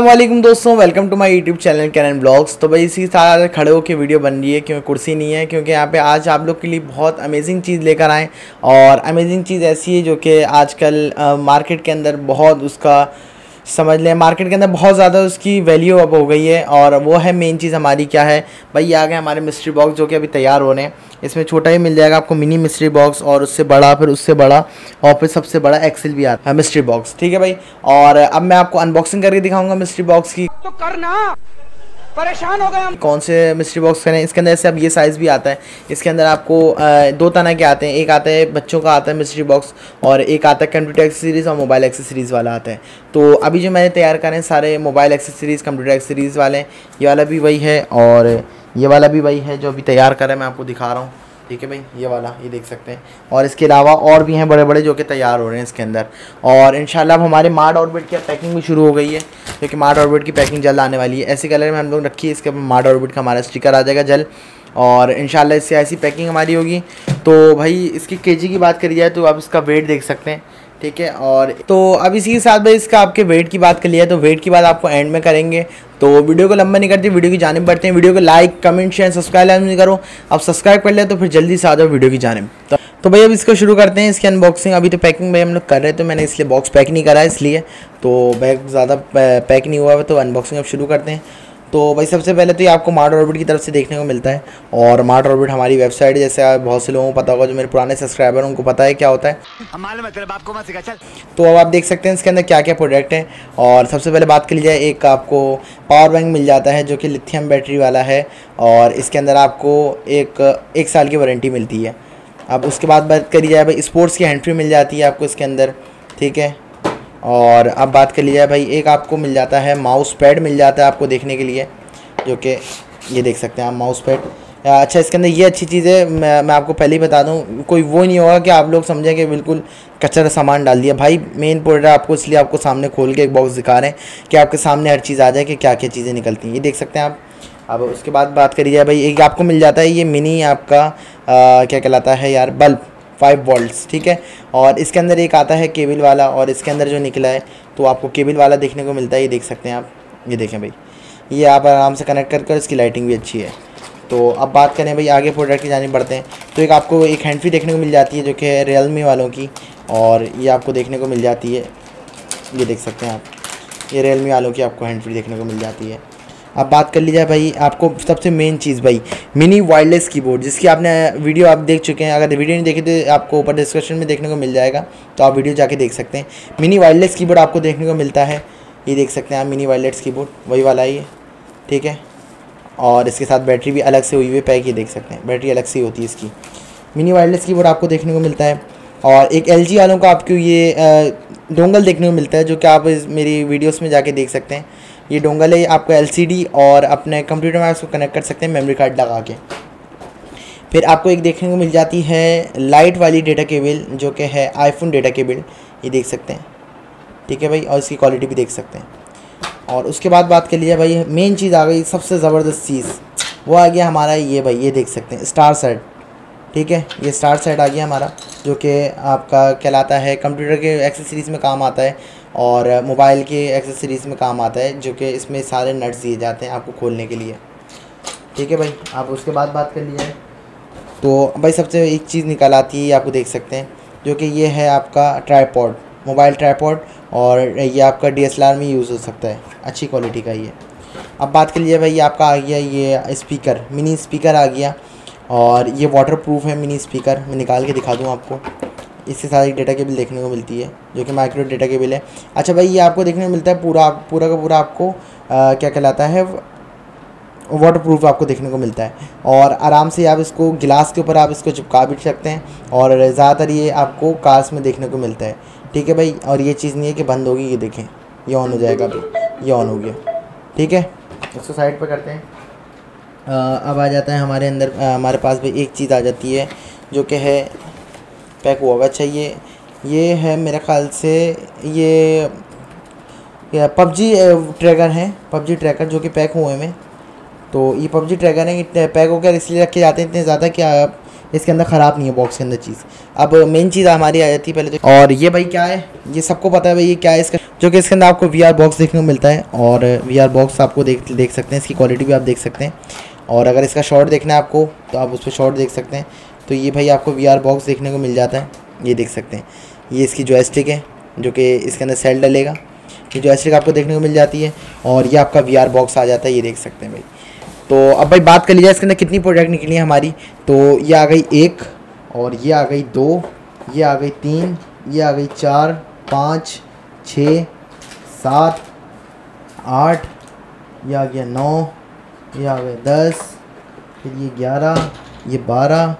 वालेकुम दोस्तों welcome to my YouTube channel canon blogs तो भाई इसी साथ खड़े होकर वीडियो बन रही है, क्योंकि कुर्सी नहीं है, क्योंकि यहाँ पे आज आप लोग के लिए बहुत अमेजिंग चीज़ लेकर आएँ। और अमेजिंग चीज़ ऐसी है जो कि आजकल मार्केट के अंदर बहुत उसका समझ लें मार्केट के अंदर बहुत ज़्यादा उसकी वैल्यू अब हो गई है और वो है मेन चीज़ हमारी क्या है? भाई आ गए हमारे मिस्ट्री बॉक्स जो कि अभी तैयार हो रहे हैं। इसमें छोटा ही मिल जाएगा आपको मिनी मिस्ट्री बॉक्स और उससे बड़ा, फिर उससे बड़ा और फिर सबसे बड़ा एक्सेल भी आता है मिस्ट्री बॉक्स ठीक है भाई? और अब मैं आपको अनबॉक्सिंग करके दिखाऊँगा मिस्ट्री बॉक्स की। तो करना। परेशान हो गए हम। कौन से मिस्ट्री बॉक्स करें? इसके अंदर से अब ये साइज़ भी आता है। इसके अंदर आपको दो तरह के आते हैं। एक आता है बच्चों का आता है मिस्ट्री बॉक्स और एक आता है कंप्यूटर एक्सेसरीज़ और मोबाइल एक्सेसरीज़ वाला आता है। तो अभी जो मैंने तैयार करें सारे मोबाइल एक्सेसरीज़ कंप्यूटर एक्सेसरीज़ वाले, ये वाला भी वही है और ये वाला भी वही है जो अभी तैयार करें मैं आपको दिखा रहा हूँ। ठीक है भाई? ये वाला, ये देख सकते हैं। और इसके अलावा और भी हैं बड़े बड़े जो कि तैयार हो रहे हैं इसके अंदर। और इन अब हमारे मार्ड ऑर्बिट की पैकिंग भी शुरू हो गई है क्योंकि मार्ट ऑर्बिट की पैकिंग जल्द आने वाली है। ऐसे कलर में हम लोग रखी है, इसके मार्ट ऑर्बिट का हमारा स्टिकर आ जाएगा जल्द। और इन इससे ऐसी पैकिंग हमारी होगी। तो भाई, इसकी के की बात करी जाए तो आप इसका वेट देख सकते हैं। ठीक है और तो अब इसी के साथ भाई इसका आपके वेट की बात कर लिया तो वेट की बात आपको एंड में करेंगे। तो वीडियो को लंबा नहीं करते वीडियो की जानब बढ़ते हैं। वीडियो को लाइक कमेंट शेयर सब्सक्राइब नहीं करो। अब सब्सक्राइब कर ले तो फिर जल्दी से आ जाओ वीडियो की जानब। तो, तो भाई अब इसको शुरू करते हैं इसकी अनबॉक्सिंग अभी तो पैकिंग भाई हम लोग कर रहे हैं तो मैंने इसलिए बॉक्स पैक नहीं करा इसलिए। तो बैग ज़्यादा पैक नहीं हुआ है तो अनबॉक्सिंग अब शुरू करते हैं। तो भाई सबसे पहले तो ये आपको मार्ट ऑर्बिट की तरफ़ से देखने को मिलता है। और मार्ट ऑर्बिट हमारी वेबसाइट जैसे बहुत से लोगों को पता होगा जो मेरे पुराने सब्सक्राइबर उनको पता है क्या होता है। तो अब आप देख सकते हैं इसके अंदर क्या क्या प्रोडक्ट हैं। और सबसे पहले बात कर ली जाए एक आपको पावर बैंक मिल जाता है जो कि लिथियम बैटरी वाला है। और इसके अंदर आपको एक एक साल की वारंटी मिलती है। अब उसके बाद बात करी जाए भाई स्पोर्ट्स की हैंड फ्री मिल जाती है आपको इसके अंदर ठीक है? और अब बात कर ली जाए भाई एक आपको मिल जाता है माउस पैड मिल जाता है आपको देखने के लिए जो कि ये देख सकते हैं आप माउस पैड अच्छा इसके अंदर ये अच्छी चीज़ है मैं मैं आपको पहले ही बता दूँ कोई वो नहीं होगा कि आप लोग समझें कि बिल्कुल कचरा सामान डाल दिया। भाई मेन प्रोडक्ट आपको इसलिए आपको सामने खोल के एक बॉक्स दिखा रहे हैं कि आपके सामने हर चीज़ आ जाए कि क्या क्या चीज़ें निकलती हैं। ये देख सकते हैं आप। अब उसके बाद बात करी जाए भाई एक आपको मिल जाता है ये मिनी आपका आ, क्या कहलाता है यार बल्ब फाइव वोल्ट्स ठीक है? और इसके अंदर एक आता है केबल वाला, और इसके अंदर जो निकला है तो आपको केबल वाला देखने को मिलता है, ये देख सकते हैं आप। ये देखें भाई, ये आप आराम से कनेक्ट कर कर इसकी लाइटिंग भी अच्छी है। तो अब बात करें भाई, आगे प्रोडक्ट की जानी, बढ़ते हैं। तो एक आपको एक हैंड फ्री देखने को मिल जाती है, जो कि है रियलमी वालों की, और ये आपको देखने को मिल जाती है। ये देख सकते हैं आप, ये रियलमी वालों की आपको हैंड फ्री देखने को मिल जाती है। अब बात कर ली जाए भाई, आपको सबसे मेन चीज़ भाई मिनी वायरलेस कीबोर्ड जिसकी आपने वीडियो आप देख चुके हैं। अगर वीडियो नहीं देखी तो आपको ऊपर डिस्क्रिप्शन में देखने को मिल जाएगा तो आप वीडियो जाके देख सकते हैं। मिनी वायरलेस कीबोर्ड आपको देखने को मिलता है, ये देख सकते हैं आप मिनी वायरलेस कीबोर्ड वही वाला ही है, ठीक है? और इसके साथ बैटरी भी अलग से हुई हुई पैक ये देख सकते हैं, बैटरी अलग से होती है इसकी। मिनी वायरलेस कीबोर्ड आपको देखने को मिलता है, और एक एलजी वालों का आपको ये डोंगल देखने को मिलता है, जो कि आप मेरी वीडियोस में जाके देख सकते हैं। ये डोंगल है आपको एलसीडी और अपने कंप्यूटर में इसको कनेक्ट कर सकते हैं मेमोरी कार्ड लगा के। फिर आपको एक देखने को मिल जाती है लाइट वाली डेटा केबल जो कि है आईफोन डेटा केबल ये देख सकते हैं। ठीक है भाई? और इसकी क्वालिटी भी देख सकते हैं। और उसके बाद बात कर लीजिए भाई मेन चीज़ आ गई, सबसे ज़बरदस्त चीज़। वो आ गया हमारा ये भाई, ये देख सकते हैं स्टार सेट ठीक है? ये स्टार सेट आ गया हमारा, जो कि आपका कहलाता है कंप्यूटर के एक्सेसरीज़ में काम आता है। और मोबाइल के एक्सेसरीज़ में काम आता है, जो कि इसमें सारे नट्स दिए जाते हैं आपको खोलने के लिए। ठीक है भाई, आप उसके बाद बात कर लीजिए। तो भाई सबसे एक चीज़ निकल आती है आपको देख सकते हैं, जो कि ये है आपका ट्राईपॉड मोबाइल ट्राईपॉड और ये आपका डीएसएलआर में यूज़ हो सकता है, अच्छी क्वालिटी का ये। अब बात कर लीजिए भाई आपका आ गया ये स्पीकर मिनी स्पीकर आ गया, और ये वाटर प्रूफ है मिनी स्पीकर मैं निकाल के दिखा दूँ आपको। इसके साथ एक डेटा केबल देखने को मिलती है जो कि माइक्रो डेटा केबल है। अच्छा भाई ये आपको देखने को मिलता है पूरा पूरा का पूरा आपको आ, क्या कहलाता है वाटर प्रूफ आपको देखने को मिलता है। और आराम से आप इसको गिलास के ऊपर आप इसको चिपका भी सकते हैं और ज़्यादातर ये आपको कार्स में देखने को मिलता है। ठीक है भाई? और ये चीज़ नहीं है कि बंद होगी ये देखें। ये ऑन हो जाएगा अभी। ये ऑन हो गया। ठीक है? इसको साइड पर करते हैं। आ, अब आ जाता है हमारे अंदर आ, हमारे पास भी एक चीज़ आ जाती है जो कि है पैक हुआ हुआ चाहिए ये ये है मेरे ख्याल से, ये पबजी ट्रैगर है, पबजी ट्रैकर जो कि पैक हुए में तो ये पबजी ट्रैकर हैं पैक होकर इसलिए रखे जाते हैं इतने ज़्यादा कि आप इसके अंदर ख़राब नहीं है बॉक्स के अंदर चीज़। अब मेन चीज़ हमारी आ जाती है पहले तो। और ये भाई क्या है? ये सबको पता है भाई, ये क्या है इसका? जो कि इसके अंदर आपको वीआर बॉक्स देखने को मिलता है। और वीआर बॉक्स आपको देख देख सकते हैं, इसकी क्वालिटी भी आप देख सकते हैं। और अगर इसका शॉर्ट देखना है आपको तो आप उस पर शॉर्ट देख सकते हैं। तो ये भाई आपको VR बॉक्स देखने को मिल जाता है। ये देख सकते हैं। ये इसकी जॉयस्टिक है, जो कि इसके अंदर सेल डलेगा। ये जॉयस्टिक आपको देखने को मिल जाती है और ये आपका VR बॉक्स आ जाता है, ये देख सकते हैं भाई। तो अब भाई बात कर लीजिए इसके अंदर कितनी प्रोडक्ट निकली है हमारी। तो ये आ गई एक और ये आ गई दो, ये आ गई तीन, ये आ गई चार, पाँच, छ, सात, आठ, ये आ गया नौ, ये आ गया दस, फिर ये ग्यारह, ये बारह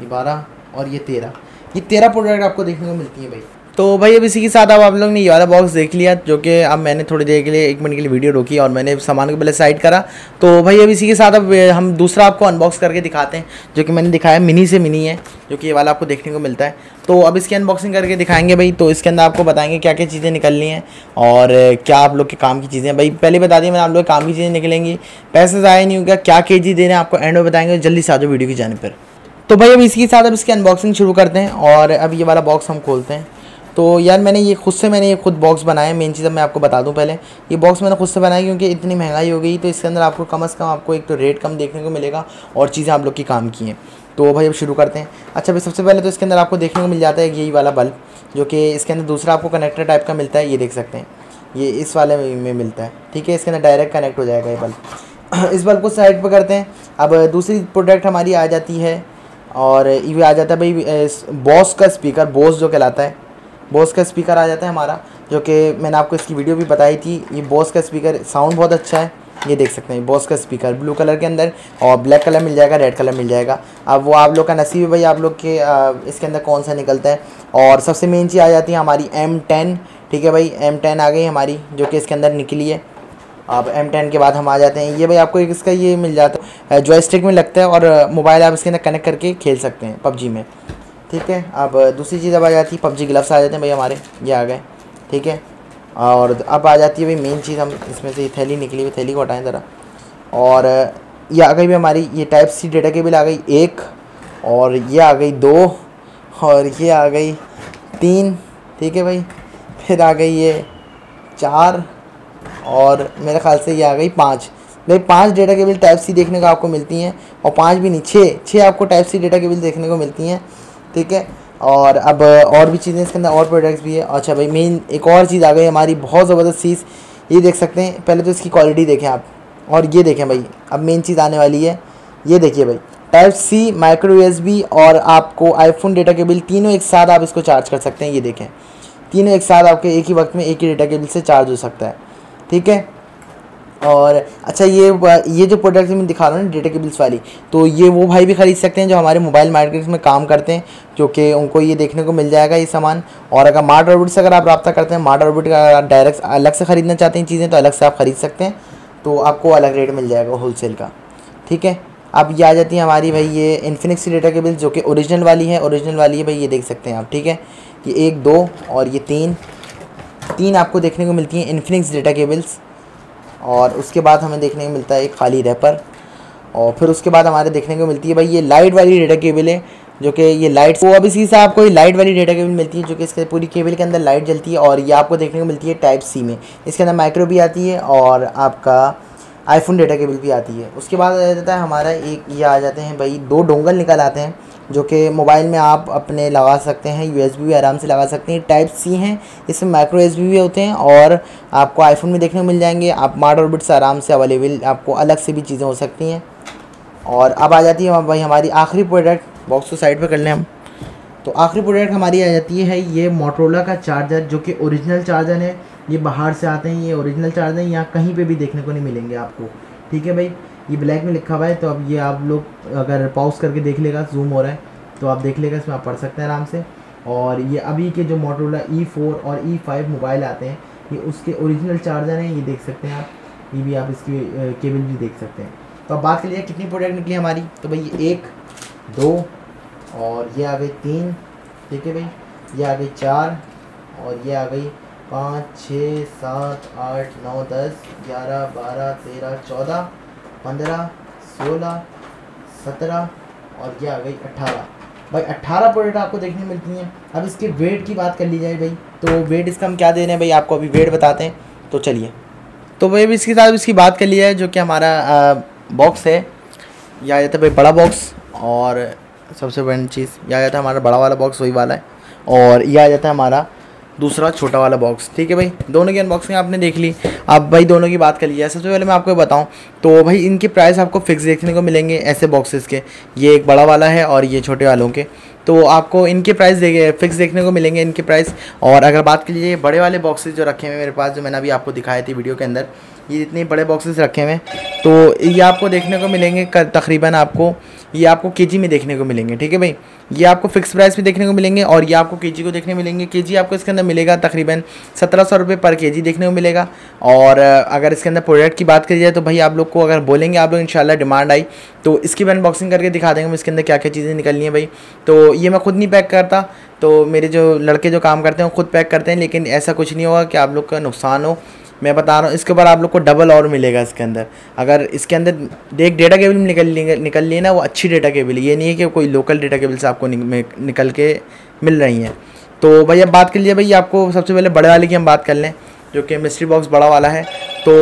ये बारह और ये तेरह। ये तेरह प्रोडक्ट आपको देखने को मिलती है भाई। तो भाई, अब इसी के साथ अब आप लोग ने ये वाला बॉक्स देख लिया, जो कि अब मैंने थोड़ी देर के लिए एक मिनट के लिए वीडियो रोकी और मैंने सामान को पहले साइड करा। तो भाई, अब इसी के साथ अब हम दूसरा आपको अनबॉक्स करके दिखाते हैं, जो कि मैंने दिखाया, मिनी से मिनी है, जो कि ये वाला आपको देखने को मिलता है। तो अब इसकी अनबॉक्सिंग करके दिखाएँगे भाई तो इसके अंदर आपको बताएँगे क्या क्या चीज़ें निकलनी हैं और क्या आप लोग के काम की चीज़ें भाई, पहले बता दिए मैंने आप लोग काम की चीज़ें निकलेंगी। पैसे ज़ाया नहीं होगा, क्या के जी आपको एंड में बताएँगे, जल्दी से आ जाओ वीडियो की जाने पर। तो भाई, अब इसके साथ अब इसकी अनबॉक्सिंग शुरू करते हैं और अब ये वाला बॉक्स हम खोलते हैं। तो यार, मैंने ये खुद से मैंने ये खुद बॉक्स बनाया मेन चीज़ अब मैं आपको बता दूँ पहले। ये बॉक्स मैंने खुद से बनाया क्योंकि इतनी महँगाई हो गई तो इसके अंदर आपको कम अज़ कम आपको एक तो रेट कम देखने को मिलेगा और चीज़ें आप लोग की काम की हैं। तो भाई, अब शुरू करते हैं। अच्छा भाई, सबसे पहले तो इसके अंदर आपको देखने को मिल जाता है यही वाला बल्ब जो कि इसके अंदर दूसरा आपको कनेक्टर टाइप का मिलता है, ये देख सकते हैं। ये इस वाले में मिलता है, ठीक है? इसके अंदर डायरेक्ट कनेक्ट हो जाएगा ये बल्ब इस बल्ब को साइड पर करते हैं। अब दूसरी प्रोडक्ट हमारी आ जाती है और ये आ जाता है भाई बॉस का स्पीकर बॉस जो कहलाता है। बॉस का स्पीकर आ जाता है हमारा, जो कि मैंने आपको इसकी वीडियो भी बताई थी। ये बॉस का स्पीकर साउंड बहुत अच्छा है। ये देख सकते हैं बॉस का स्पीकर ब्लू कलर के अंदर, और ब्लैक कलर मिल जाएगा रेड कलर मिल जाएगा। अब वो आप लोग का नसीब है भाई, आप लोग के इसके अंदर कौन सा निकलता है। और सबसे मेन चीज़ आ जाती है हमारी एम टेन ठीक है भाई? एम टेन आ गई हमारी, जो कि इसके अंदर निकली है। एम टेन के बाद हम आ जाते हैं। ये भाई आपको एक इसका ये मिल जाता है जो स्टिक में लगता है और मोबाइल आप इसके अंदर कनेक्ट करके खेल सकते हैं पबजी में। ठीक है? अब दूसरी चीज़ अब आ जाती है, पबजी ग्लव्स आ जाते हैं भाई हमारे। ये आ गए। ठीक है? और अब आ जाती है भाई मेन चीज़ हम इसमें से थैली निकली हुई, थैली को हटाएँ ज़रा। और ये आ गई भी हमारी, ये टाइप सी डेटा केबल आ गई एक, और ये आ गई दो, और ये आ गई तीन। ठीक है भाई? फिर आ गई ये चार और मेरे ख्याल से ये आ गई पाँच। भाई, पाँच डेटा केबल टाइप सी देखने को आपको मिलती हैं और पाँच भी नहीं, छः। छः आपको टाइप सी डेटा केबल देखने को मिलती हैं, ठीक है? और अब और भी चीज़ें, इसके अंदर और प्रोडक्ट्स भी है। अच्छा भाई मेन एक और चीज़ आ गई हमारी बहुत ज़बरदस्त चीज़, ये देख सकते हैं। पहले तो इसकी क्वालिटी देखें आप, और ये देखें भाई, अब मेन चीज़ आने वाली है। ये देखिए भाई टाइप सी माइक्रो बी और आपको आईफोन डेटा केबल तीनों एक साथ आप इसको चार्ज कर सकते हैं, ये देखें। तीनों एक साथ आपके एक ही वक्त में एक ही डेटा केबल से चार्ज हो सकता है। ठीक है? और अच्छा ये ये जो प्रोडक्ट मैं दिखा रहा हूँ ना डेटा केबल्स वाली तो ये वो भाई भी ख़रीद सकते हैं जो हमारे मोबाइल मार्केट्स में काम करते हैं क्योंकि उनको ये देखने को मिल जाएगा ये सामान। और अगर मार्ट ऑर्बिट से अगर आप रब्ता करते हैं मार्ट ऑर्बिट का डायरेक्ट अलग से ख़रीदना चाहते हैं चीज़ें तो अलग से आप ख़रीद सकते हैं तो आपको अलग रेट मिल जाएगा होल का। ठीक है? अब ये आ जाती है हमारी भाई ये इन्फिनिक्स डेटा केबल्स जो कि ओरिजिनल वाली है ओरिजिनल वाली है भाई ये देख सकते हैं आप, ठीक है? ये एक, दो और ये तीन तीन आपको देखने को मिलती हैं इन्फिनिक्स डेटा केबल्स और उसके बाद हमें देखने को मिलता है एक खाली रैपर और फिर उसके बाद हमारे देखने को मिलती है भाई ये लाइट वाली डेटा केबल है, जो कि ये लाइट वो अब इसी से आपको ये लाइट वाली डेटा केबल मिलती है, जो कि इसके पूरी केबल के अंदर लाइट जलती है और ये आपको देखने को मिलती है टाइप सी में। इसके अंदर माइक्रो भी आती है और आपका आईफोन डेटा केबल भी आती है। उसके बाद आ जाता है हमारा एक, ये आ जाते हैं भाई दो डोंगल निकल आते हैं। जो कि मोबाइल में आप अपने लगा सकते हैं यू भी आराम से लगा सकते हैं। टाइप सी हैं, इसमें माइक्रो एस भी होते हैं और आपको आईफोन में देखने को मिल जाएँगे। आप मार्ट ऑर्बिट से आराम से अवेलेबल आपको अलग से भी चीज़ें हो सकती हैं। और अब आ जाती है भाई हमारी आखिरी प्रोडक्ट बॉक्स को साइड पर कर लें हम। तो आखिरी प्रोडक्ट हमारी आ जाती है ये मोटरोला का चार्जर जो कि ओरिजिनल चार्जर है। ये बाहर से आते हैं, ये ओरिजिनल चार्जर यहाँ कहीं पे भी देखने को नहीं मिलेंगे आपको। ठीक है भाई? ये ब्लैक में लिखा हुआ है तो अब ये आप लोग अगर पॉज करके देख लेगा जूम हो रहा है तो आप देख लेगा, इसमें आप पढ़ सकते हैं आराम से। और ये अभी के जो मोटरोला ई फोर और ई फाइव मोबाइल आते हैं, ये उसके ओरिजिनल चार्जर हैं, ये देख सकते हैं आप। ये भी आप इसकी केबल भी देख सकते हैं। तो अब बात कर लीजिए कितनी प्रोडक्ट निकली हमारी। तो भाई ये एक, दो, और ये आ गई तीन, ठीक है भाई? ये आ गई चार, और ये आ गई पाँच, छः, सात, आठ, नौ, दस, ग्यारह, बारह, तेरह, चौदह पंद्रह, सोलह, सत्रह और ये आ गई अट्ठारह भाई अट्ठारह प्रोडक्ट आपको देखने मिलती हैं। अब इसके वेट की बात कर ली जाए भाई तो वेट इसका हम क्या दे रहे हैं भाई? आपको अभी वेट बताते हैं। तो चलिए। तो भाई अभी इसके साथ इसकी बात कर लिया है जो कि हमारा बॉक्स है। यह आ जाता है भाई बड़ा बॉक्स और सबसे बड़ी चीज़ यह आ जाता है हमारा बड़ा वाला बॉक्स वही वाला है। और यह आ जाता है हमारा दूसरा छोटा वाला बॉक्स ठीक है भाई? दोनों की अनबॉक्सिंग आपने देख ली। अब भाई दोनों की बात कर लिया सबसे पहले मैं आपको बताऊँ तो भाई इनके प्राइस आपको फिक्स देखने को मिलेंगे ऐसे बॉक्सेस के। ये एक बड़ा वाला है और ये छोटे वालों के। तो आपको इनके प्राइस देखे फिक्स देखने को मिलेंगे इनके प्राइस और अगर बात कीजिए बड़े वाले बॉक्सेस जो रखे हुए मेरे पास, जो मैंने अभी आपको दिखाए थे वीडियो के अंदर, ये इतने बड़े बॉक्सेस रखे हुए हैं। तो ये आपको देखने को मिलेंगे तकरीबन आपको ये आपको के में देखने को मिलेंगे, ठीक है भाई? ये आपको फिक्स प्राइस भी देखने को मिलेंगे और ये आपको के को देखने मिलेंगे। के आपको इसके अंदर मिलेगा तकरीबन सत्रह सौ रुपये पर के देखने को मिलेगा। और अगर इसके अंदर प्रोडक्ट की बात करी जाए तो भाई आप लोग को अगर बोलेंगे, आप लोग इंशाल्लाह डिमांड आई तो इसकी भी अनबॉक्सिंग करके दिखा देंगे हम इसके अंदर क्या क्या चीज़ें निकलनी है भाई। तो ये मैं खुद नहीं पैक करता तो मेरे जो लड़के जो काम करते हैं, वो खुद पैक करते हैं, लेकिन ऐसा कुछ नहीं होगा कि आप लोग का नुकसान हो। मैं बता रहा हूँ, इसके ऊपर आप लोग को डबल और मिलेगा इसके अंदर। अगर इसके अंदर एक डेटा केबल निकल निकल ली ना, वो अच्छी डेटा केबल ये नहीं है कि कोई लोकल डेटा केबल से आपको निकल के मिल रही हैं। तो भाई, अब बात कर लिए भाई, आपको सबसे पहले बड़े वाले की हम बात कर लें, जो कि मिस्ट्री बॉक्स बड़ा वाला है। तो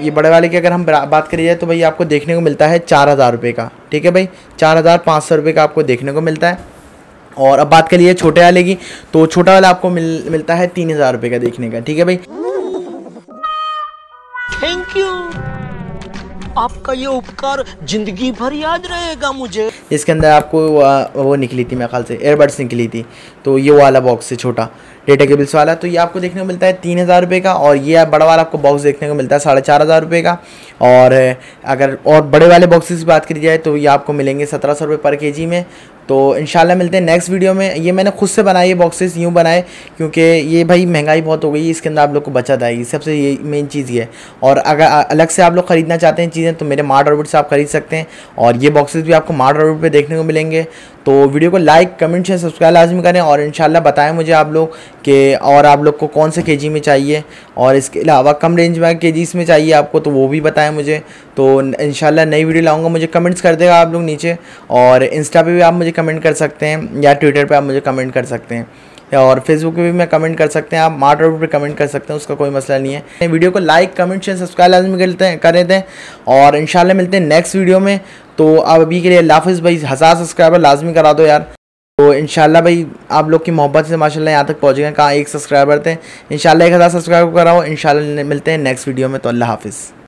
ये बड़े वाले की अगर हम बात करी जाए तो भाई आपको देखने को मिलता है चार हज़ार रुपये का। ठीक है भाई? चार हज़ार पाँच सौ रुपये का आपको देखने को मिलता है। और अब बात करिए छोटे वाले की तो छोटा वाला आपको मिल, मिलता है तीन हज़ार रुपये का देखने का। ठीक है भाई? थैंक यू आपका ये उपकार ज़िंदगी भर याद रहेगा मुझे। इसके अंदर आपको वो निकली थी मेरे ख्याल से एयरबड्स निकली थी तो ये वाला बॉक्स से छोटा डेटा केबल्स वाला तो ये आपको देखने को मिलता है तीन हज़ार रुपये का, और ये बड़ा वाला आपको बॉक्स देखने को मिलता है साढ़े चार हज़ार रुपये का, और, अगर, और बड़े वाले बॉक्सेस की बात करी जाए तो ये आपको मिलेंगे सत्रह सौ रुपये पर के जी में तो इन मिलते हैं नेक्स्ट वीडियो में। ये मैंने खुद से बनाए ये बॉक्सेस यूँ बनाए, क्योंकि ये भाई महँगाई बहुत हो गई, इसके अंदर आप लोग को बचत आएगी। सबसे ये मेन चीज़ ये और अगर अलग से आप लोग ख़रीदना चाहते हैं चीज़ें तो मेरे मार्ट ऑर्बिट से आप खरीद सकते हैं। और ये बॉक्सेस भी आपको मार्ट ऑर्बिट पर देखने को मिलेंगे। तो वीडियो को लाइक, कमेंट शेयर सब्सक्राइब लाजमी करें और इन बताएँ मुझे आप लोग कि और आप लोग को कौन से के में चाहिए और इसके अलावा कम रेंज में के में चाहिए आपको तो वो भी बताएँ मुझे। तो इन नई वीडियो लाऊँगा, मुझे कमेंट्स कर देगा आप लोग नीचे और इंस्टा पर भी आप मुझे कमेंट कर सकते हैं या ट्विटर पर आप मुझे कमेंट कर सकते हैं। और फेसबुक पे भी मैं कमेंट कर सकते हैं, आप मार्ट रोड पर कमेंट कर सकते हैं, उसका कोई मसला नहीं है। वीडियो को लाइक कमेंट शेयर सब्सक्राइब लाजमी करते हैं, करें थे और इन मिलते हैं नेक्स्ट वीडियो में। तो आप अभी के लिए लाफिज़ भाई, हज़ार सब्सक्राइबर लाजमी करा दो यार। तो इन भाई, आप लोग की मोहब्बत से माशाल्लाह यहाँ तक पहुँच गए कहाँ एक सब्सक्राइबर थे? इन एक हज़ार सब्सक्राइबर कराओ। इन मिलते हैं नेक्स्ट वीडियो में। तो अल्लाह हाफिज़।